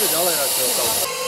睡着了也要听到